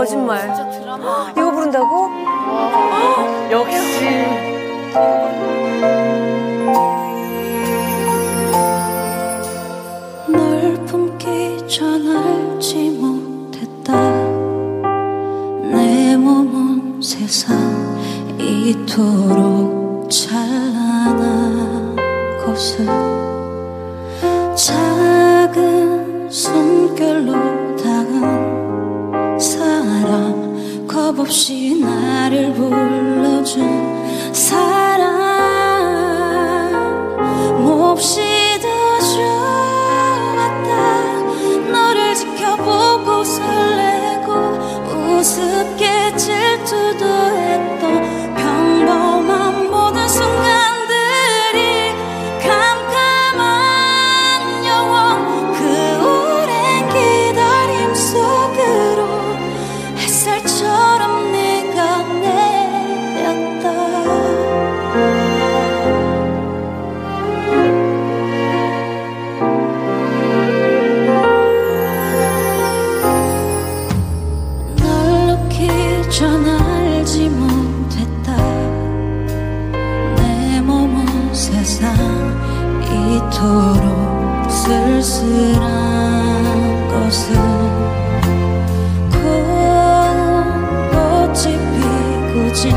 거짓말. 진짜 드라마. 이거 부른다고? 와. 역시. 널 품기 전 알지 못했다. 내 몸은 세상 이토록 찬란한 것을. 없이 나를 불러준 사랑 서로 쓸쓸한 것은 꽃이 피고 진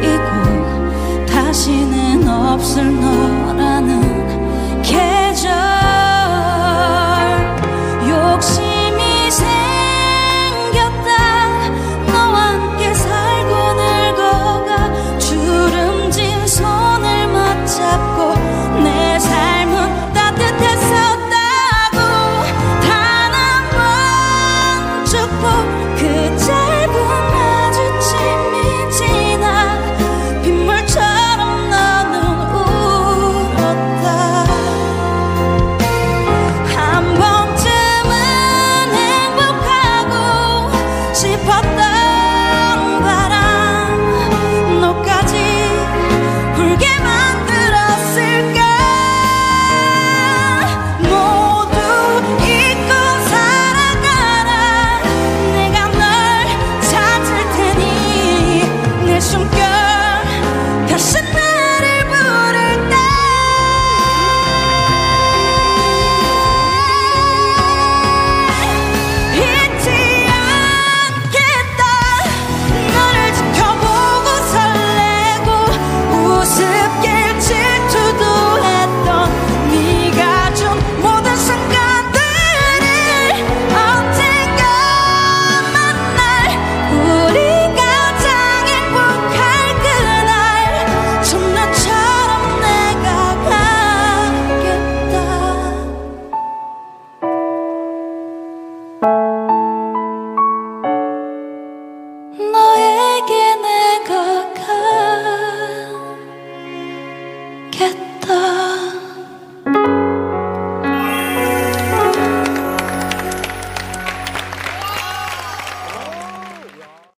이곳 다시는 없을 너